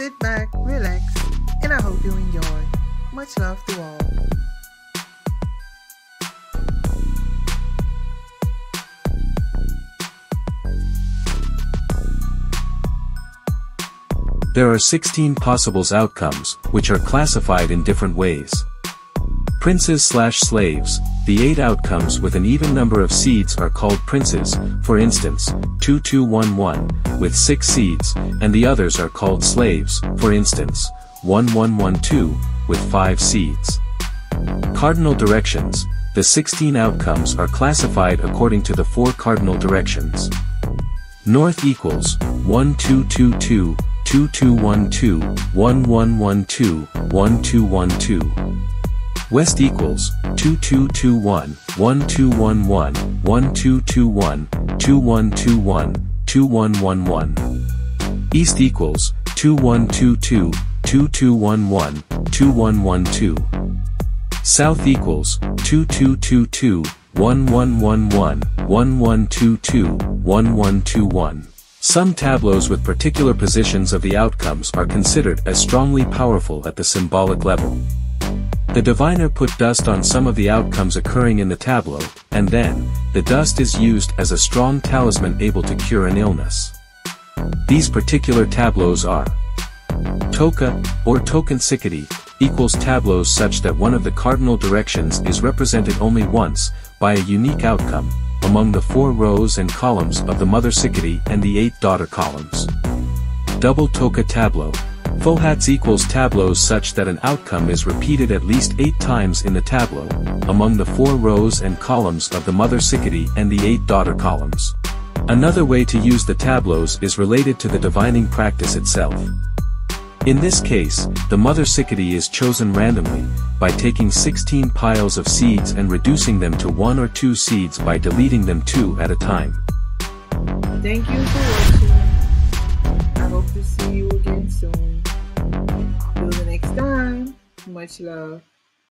sit back, relax, and I hope you enjoy. Much love to all. There are 16 possible outcomes, which are classified in different ways. Princes slash slaves, the eight outcomes with an even number of seeds are called princes, for instance, 2211, with six seeds, and the others are called slaves, for instance, 1112, with five seeds. Cardinal directions, the 16 outcomes are classified according to the four cardinal directions. North equals 1222, 2212, 1112, 1212. West equals 2221, 1211, 1221, 2121, 2111. East equals 2122, 2211, 2112. South equals 2222, 1111, 1122, 1121. Some tableaus with particular positions of the outcomes are considered as strongly powerful at the symbolic level. The diviner put dust on some of the outcomes occurring in the tableau, and then, the dust is used as a strong talisman able to cure an illness. These particular tableaus are Toka, or tokan-tsikidy, equals tableaus such that one of the cardinal directions is represented only once, by a unique outcome, among the four rows and columns of the mother Sikidy and the eight daughter columns. Double Toka tableau, Fohats equals tableaus such that an outcome is repeated at least eight times in the tableau, among the four rows and columns of the mother Sikidy and the eight daughter columns. Another way to use the tableaus is related to the divining practice itself. In this case, the mother Sikidy is chosen randomly, by taking 16 piles of seeds and reducing them to one or two seeds by deleting them two at a time. Thank you for watching. I hope to see you again much love.